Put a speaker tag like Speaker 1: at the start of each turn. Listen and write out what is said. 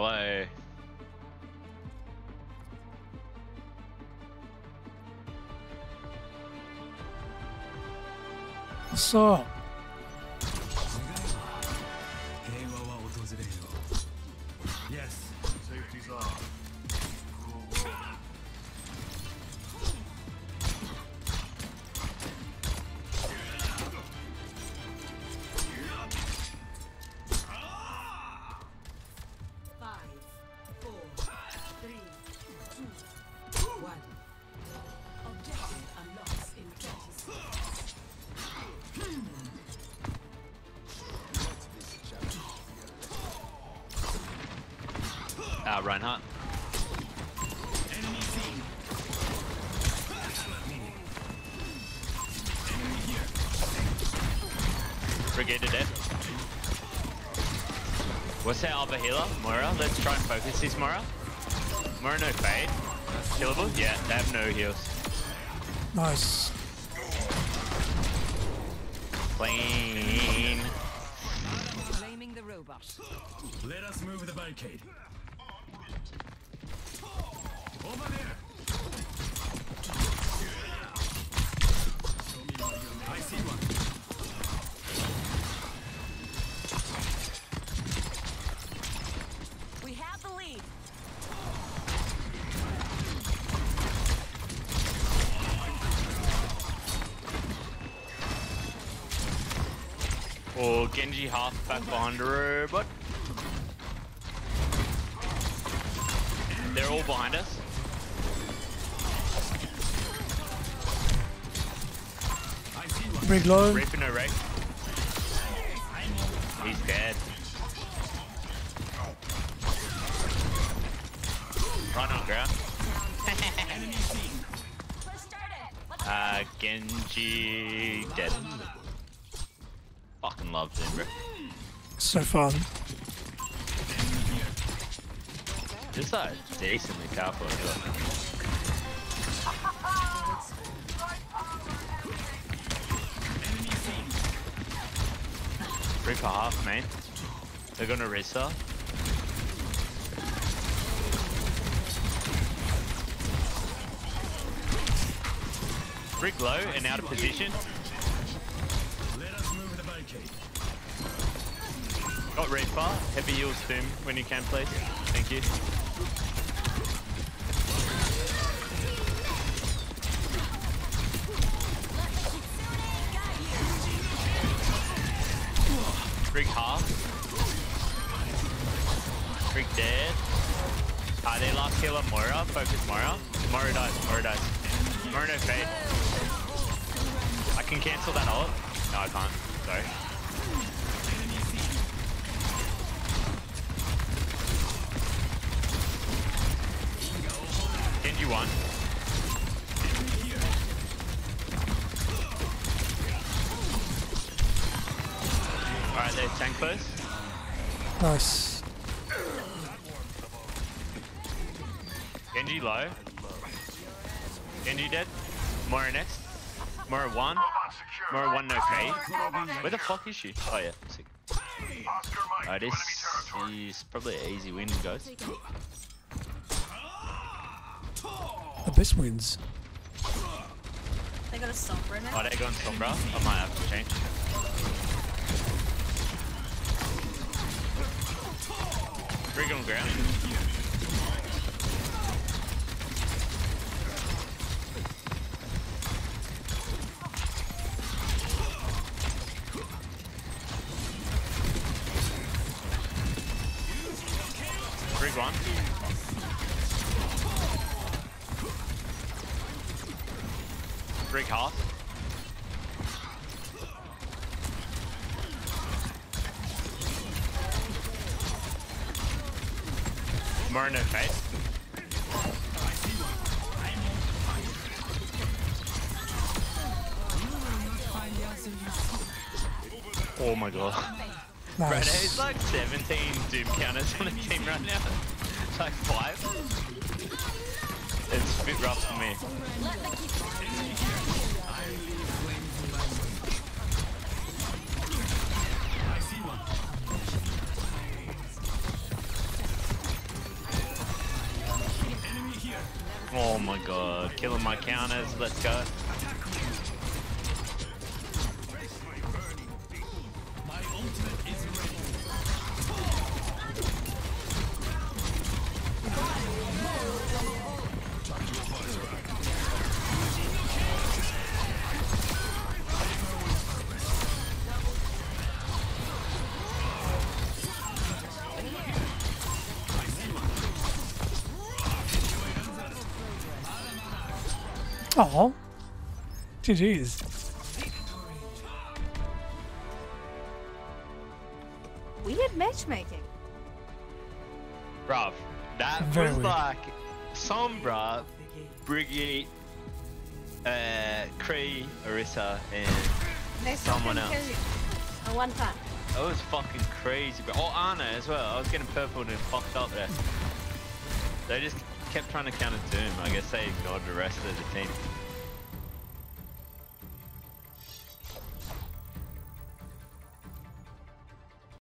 Speaker 1: Hello.
Speaker 2: So. Yes,
Speaker 3: safety's off.
Speaker 1: Uh, Reinhardt.
Speaker 2: Enemy
Speaker 1: Brigade to death. What's that other healer? Moira? Let's try and focus this Moira. Moira no fade. Killable? Yeah, they have no heals.
Speaker 4: Nice.
Speaker 1: Clean.
Speaker 5: Blaming the robot.
Speaker 2: Let us move the barricade Over there I see one
Speaker 5: We have the lead.
Speaker 1: Or Genji half back behind the robot. They're all behind us.
Speaker 2: I see one
Speaker 4: Brig low.
Speaker 1: Reaper no wreck. He's dead. Right on ground.
Speaker 2: Enemy seen
Speaker 5: Let's start it. Let's
Speaker 1: Uh, Genji dead. Fucking love him, bro.
Speaker 4: So fun.
Speaker 1: Just a decently powerful Reaper half, man. They're gonna restart. Brig low and out of position. Got Reaper. Heavy heals Doom when you can, please. Thank you. Brig half. Freak dead. Ah, they last healer, Moira. Focus Moira. Moira dies. Moira dies. Moira no fade. I can cancel that ult. No, I can't. Sorry. Genji one. Alright, there's first.
Speaker 4: Nice.
Speaker 1: Genji low. Genji dead. Moira next. Moira one.
Speaker 3: Robot secure.
Speaker 1: Moira one no fade. Where the fuck is she? Oh yeah, sick.
Speaker 3: Oscar
Speaker 1: Alright, this is probably an easy win, guys.
Speaker 4: Abyss wins.
Speaker 6: They got a sombra now.
Speaker 1: Oh, they're going Sombra. I might have to change. Brig on ground. Brig one. Brig half. Murno face. Oh my god. Bro, there's
Speaker 4: Nice.
Speaker 1: like 17 Doom counters on the team right now. It's like five. It's a bit rough for me.
Speaker 2: Oh my
Speaker 1: god, killing my counters, let's go.
Speaker 4: Oh. GG's.
Speaker 6: Weird matchmaking.
Speaker 1: Bruv, that
Speaker 4: Very
Speaker 1: was
Speaker 4: weird.
Speaker 1: like Sombra, Brigitte, uh, Kree, Orisa, and
Speaker 6: They
Speaker 1: Someone else.
Speaker 6: kill you. A one time.
Speaker 1: that was fucking crazy, bro. Oh, Anna as well. I was getting purple and fucked up there. They just kept trying to counter Doom. I guess they ignored the rest of the team.